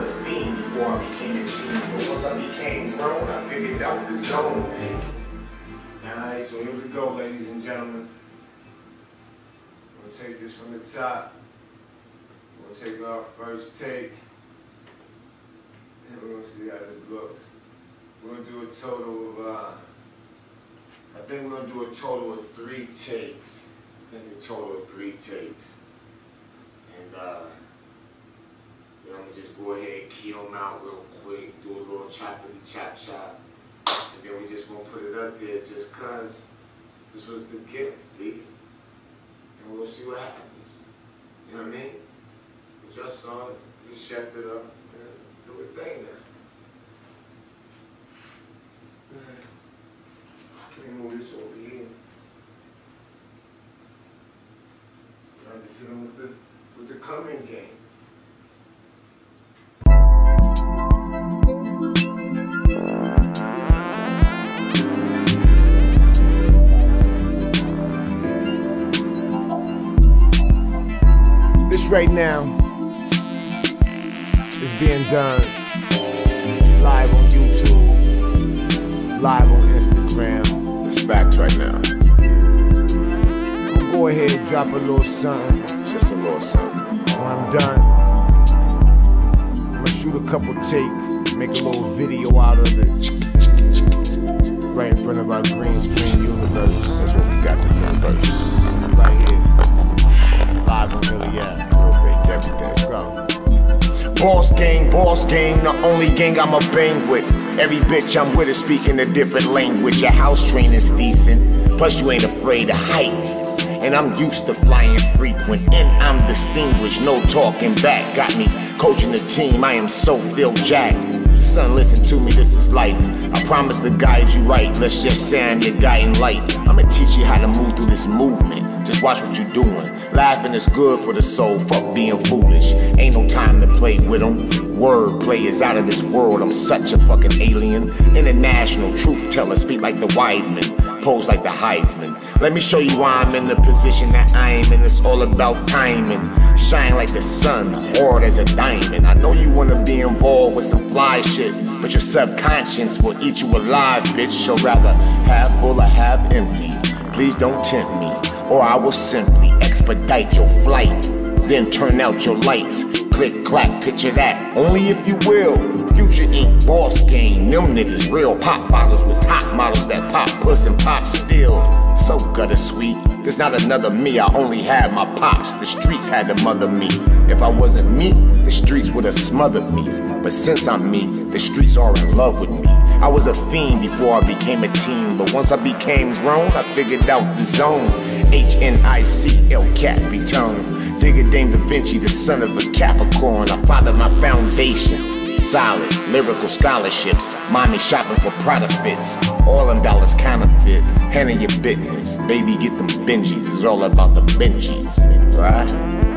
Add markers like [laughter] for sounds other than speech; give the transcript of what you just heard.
was a before I became a teen, but once I became grown, I figured out the zone. Alright, so here we go, ladies and gentlemen. We'll take this from the top. We'll take our first take. And we're gonna see how this looks. We're gonna do a total of, uh, I think we're gonna do a total of three takes. I think a total of three takes. And, uh, I'm gonna just go ahead and key them out real quick, do a little choppity chop chop. And then we just gonna put it up there just cause this was the gift, B. And we'll see what happens. You know what I mean? We just saw it, just chefed it up, do a thing now. [sighs] Let me move this over here. I'm just hitting with the, with the coming game. This right now is being done live on YouTube, live on Instagram. It's facts right now. Go ahead drop a little something, just a little something. When I'm done, I'm gonna shoot a couple takes, make a little video out of it. Right in front of our green screen universe. That's what we got the universe. Right here. Live on Illy Ave. Go. Boss gang, boss gang, the only gang I'ma bang with. Every bitch I'm with is speaking a different language. Your house training's decent, plus you ain't afraid of heights. And I'm used to flying frequent, and I'm distinguished. No talking back, got me coaching the team. I am so Phil Jack. Son, listen to me, this is life. I promise to guide you right. Let's just say I'm your guiding light. I'ma teach you how to move through this movement. Just watch what you're doing. Laughing is good for the soul, fuck being foolish. Ain't no time to play with them. Wordplay is out of this world, I'm such a fucking alien. International truth teller, speak like the wise men, pose like the Heisman. Let me show you why I'm in the position that I am in. It's all about timing. Shine like the sun, hard as a diamond. I know you wanna be involved with some fly shit, but your subconscious will eat you alive, bitch. So rather half full or half empty. Please don't tempt me, or I will simply expedite your flight. Then turn out your lights. Click, clack, picture that. Only if you will. Future Inc. Boss Game. Them niggas real pop bottles with top models that pop puss and pop still. So gutter sweet. There's not another me. I only had my pops. The streets had to mother me. If I wasn't me, the streets would have smothered me. But since I'm me, the streets are in love with me. I was a fiend before I became a teen, but once I became grown, I figured out the zone. H N I C El Capitan. Digger Dame Da Vinci, the son of a Capricorn. I fathered my foundation. Solid, lyrical scholarships. Mommy shopping for Prada fits. All them dollars counterfeit. Handling your business. Baby, get them Benjis. It's all about the Benjis. Right?